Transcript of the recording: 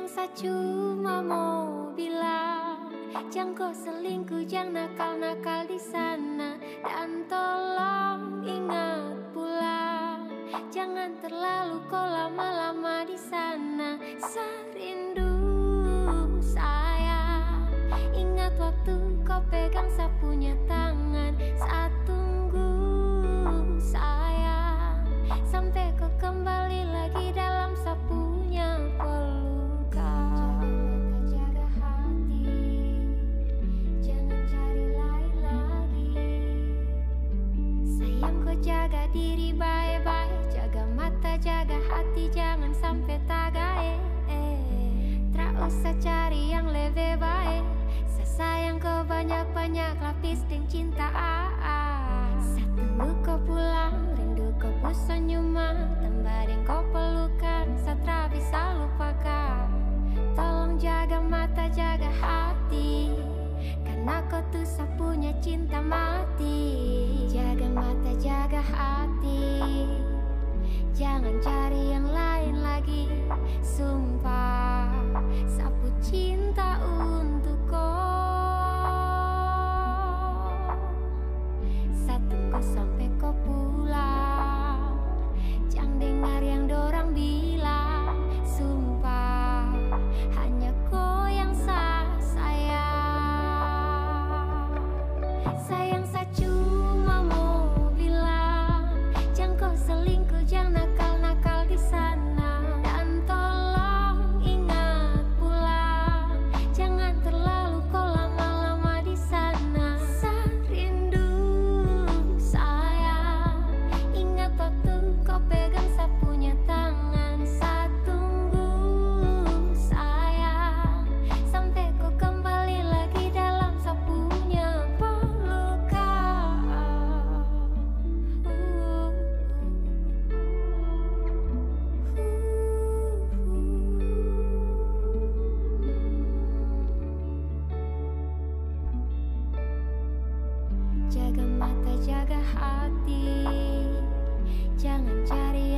Sayang saya cuma mau bilang Jangan kau selingkuh, jangan nakal-nakal di sana. Dan tolong jaga diri baik-baik. Jaga mata, jaga hati Jangan sampai tagae. Tak usah cari yang lebih baik. Saya sayang kau banyak-banyak lapis dengan cinta. Satu kau pulang Sayang jaga hati, jangan cari.